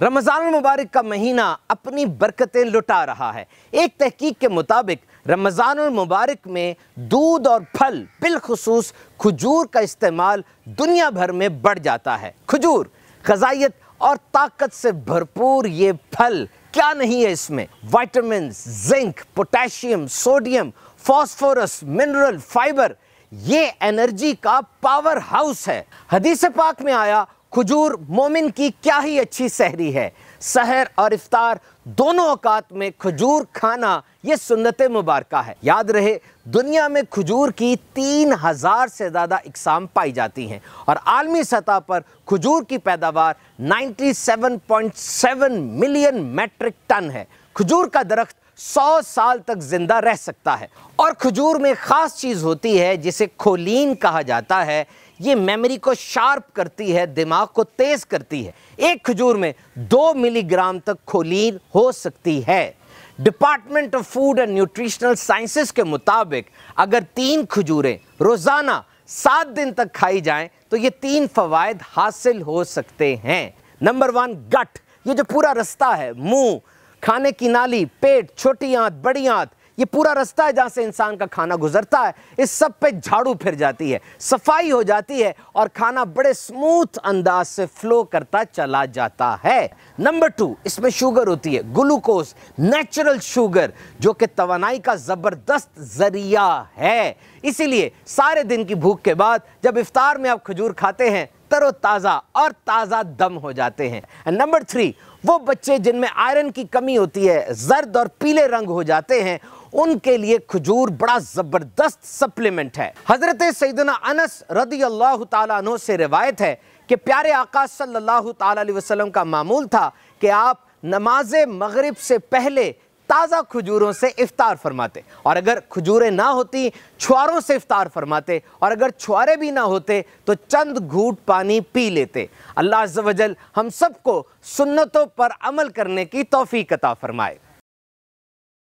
रमज़ान मुबारक का महीना अपनी बरकतें लुटा रहा है। एक तहकीक के मुताबिक रमज़ान मुबारक में दूध और फल बिलखसूस खजूर का इस्तेमाल दुनिया भर में बढ़ जाता है। खजूर गजाइत और ताकत से भरपूर ये फल क्या नहीं है इसमें? Vitamin zinc, potassium, sodium, phosphorus, mineral, fibre, ये एनर्जी का पावर हाउस है। हदीस पाक में आया खजूर मोमिन की क्या ही अच्छी सहरी है। सहर और इफ्तार दोनों औकात में खजूर खाना, ये सुन्नत मुबारक है। याद रहे, दुनिया में खजूर की तीन हज़ार से ज़्यादा इकसाम पाई जाती हैं और आलमी सतह पर खजूर की पैदावार 97.7 मिलियन मेट्रिक टन है। खजूर का दरख्त 100 साल तक ज़िंदा रह सकता है। और खजूर में ख़ास चीज़ होती है, जिसे खोलीन कहा जाता है। ये मेमोरी को शार्प करती है, दिमाग को तेज करती है। एक खजूर में दो मिलीग्राम तक खोलीन हो सकती है। Department of food and nutritional sciences के मुताबिक, अगर तीन खजूरें रोज़ाना सात दिन तक खाई जाएँ तो ये तीन फवायद हासिल हो सकते हैं। नंबर वन गट ये जो पूरा रास्ता है, मुँह खाने की नाली, पेट, छोटी आंत, बड़ी आंत, ये पूरा रास्ता है जहाँ से इंसान का खाना गुजरता है। इस सब पे झाड़ू फिर जाती है, सफ़ाई हो जाती है और खाना बड़े स्मूथ अंदाज से फ्लो करता चला जाता है। नंबर टू, इसमें शुगर होती है, ग्लूकोज, नेचुरल शुगर, जो कि तवानाई का ज़बरदस्त ज़रिया है। इसीलिए सारे दिन की भूख के बाद जब इफ्तार में आप खजूर खाते हैं तरो ताज़ा और ताज़ा दम हो जाते हैं। नंबर थ्री वो बच्चे जिनमें आयरन की कमी होती है, जर्द और पीले रंग हो जाते हैं, उनके लिए खजूर बड़ा ज़बरदस्त सप्लीमेंट है। हज़रत सईदना अनस रदी अल्लाह तु से रिवायत है कि प्यारे आका सल्लल्लाहु अलैहि वसल्लम का मामूल था कि आप नमाज़ मगरिब से पहले ताज़ा खजूरों से इफ्तार फरमाते। और अगर खजूरें ना होती, छुआरों से इफ्तार फरमाते। और अगर छुआरे भी ना होते तो चंद घूट पानी पी लेते। अल्लाह वजल हम सबको सुन्नतों पर अमल करने की तोफ़ी कता फरमाए।